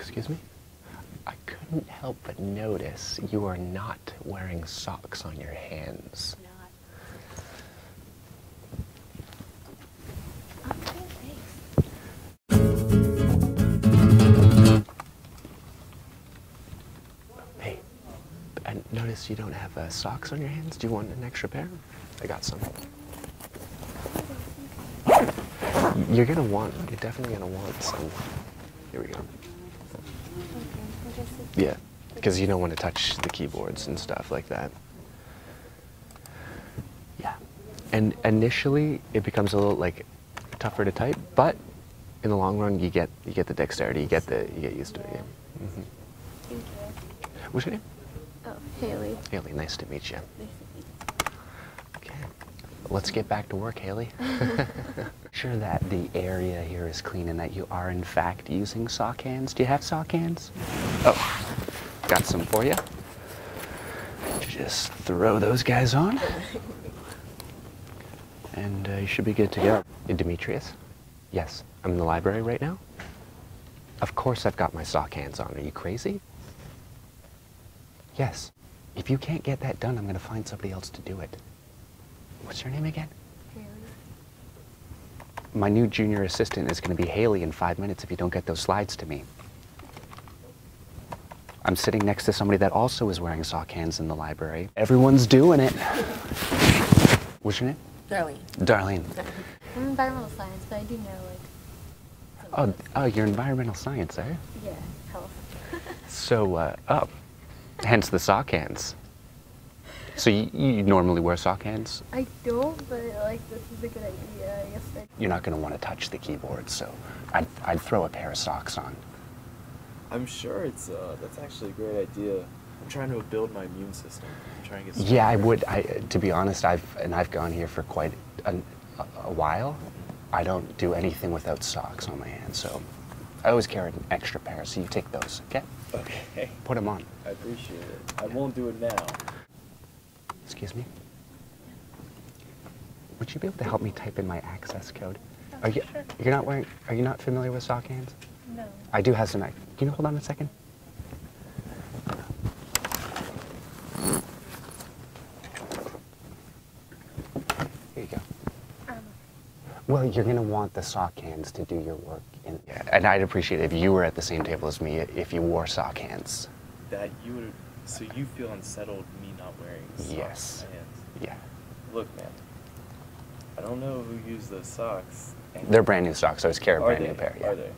Excuse me? I couldn't help but notice you are not wearing socks on your hands. Not. Hey, I notice you don't have uh, socks on your hands. Do you want an extra pair? I got some. You're gonna want, you're definitely gonna want some. Here we go. Yeah, because you don't want to touch the keyboards and stuff like that. Yeah, and initially it becomes a little like tougher to type, but in the long run you get you get the dexterity, you get the you get used to it. Yeah. hmm Thank you. What's your name? Oh, Haley. Haley. Nice to meet you. Nice to meet you. Let's get back to work, Haley. sure that the area here is clean and that you are in fact using sock hands. Do you have sock hands? Oh, got some for you. Just throw those guys on. And uh, you should be good to go. Demetrius? Yes, I'm in the library right now. Of course I've got my sock hands on. Are you crazy? Yes. If you can't get that done, I'm going to find somebody else to do it. What's your name again? Haley. My new junior assistant is going to be Haley in five minutes if you don't get those slides to me. I'm sitting next to somebody that also is wearing sock hands in the library. Everyone's doing it. What's your name? Darlene. Darlene. I'm environmental science, but I do know like. Oh, oh, you're environmental science, eh? Yeah, health. So, uh, oh, hence the sock hands. So you, you normally wear sock hands? I don't, but like this is a good idea. I guess I. You're not going to want to touch the keyboard, so I'd, I'd throw a pair of socks on. I'm sure it's uh, that's actually a great idea. I'm trying to build my immune system. I'm trying to get. Yeah, I would. I, to be honest, I've and I've gone here for quite a, a, a while. I don't do anything without socks on my hands, so I always carry an extra pair. So you take those, okay? Okay. Put them on. I appreciate it. I won't do it now. Excuse me. Would you be able to help me type in my access code? Oh, Are you? sure. You're not wearing? Are you not familiar with sock hands? No. I do have some. ac- Can you hold on a second? Here you go. Um, Well, you're going to want the sock hands to do your work. In, and I'd appreciate it if you were at the same table as me if you wore sock hands. That you would. So you feel unsettled me not wearing socks Yes. on my hands. Yeah. Look, man. I don't know who used those socks. They're brand new socks. I always carry a brand they? new pair. Yeah. Are they?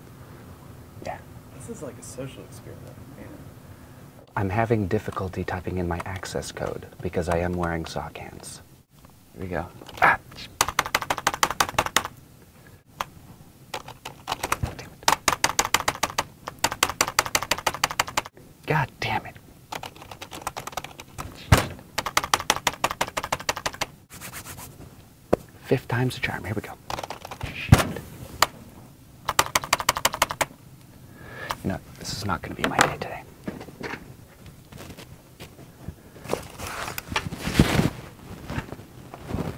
Yeah. This is like a social experiment, man. I'm having difficulty typing in my access code because I am wearing sock hands. Here we go. Ah! God damn it. Fifth time's a charm. Here we go. Shit. No, this is not going to be my day today.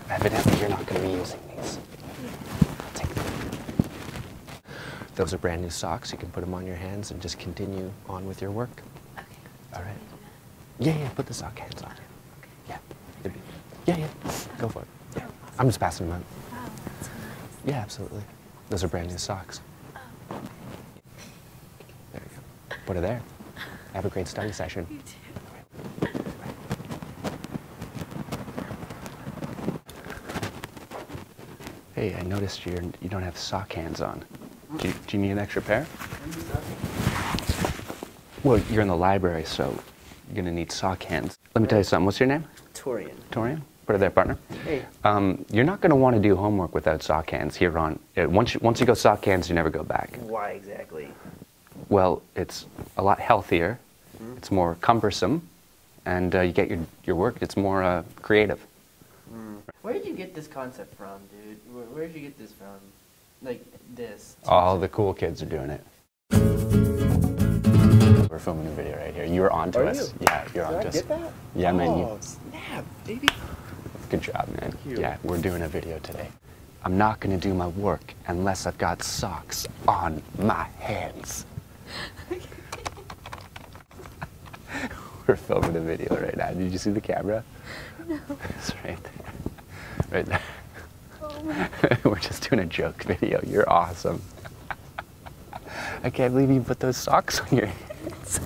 Evidently, you're not going to be using these. Take them. Those are brand new socks. You can put them on your hands and just continue on with your work. okay. All right. Do I do Yeah, yeah, put the sock hands on. Yeah. Yeah, yeah. Go for it. Yeah. I'm just passing them out. that? Wow, that's so nice. Yeah, absolutely. Those are brand new socks. Oh. There you go. Put it there. Have a great study session. You too. Hey, I noticed you're, you don't have sock hands on. Do you, do you need an extra pair? Well, you're in the library, so you're gonna need sock hands. Let me tell you something. What's your name? Torian. Torian? Put it there, partner. Hey. Um, you're not gonna want to do homework without sock hands here on. uh, Once you, once you go sock hands, you never go back. Why exactly? Well, it's a lot healthier. Mhm. It's more cumbersome, and uh, you get your your work. It's more uh, creative. Mm. Where did you get this concept from, dude? Where, where did you get this from? Like this? All the cool kids are doing it. We're filming a video right here. You're on to Are us. you? Yeah, you're Did on I to us. get that? Yeah, man. Oh, You, snap, baby. Good job, man. Yeah, we're doing a video today. I'm not gonna do my work unless I've got socks on my hands. we're filming a video right now. Did you see the camera? No. It's right there. Right there. Oh we're just doing a joke video. You're awesome. I can't believe you put those socks on your hands.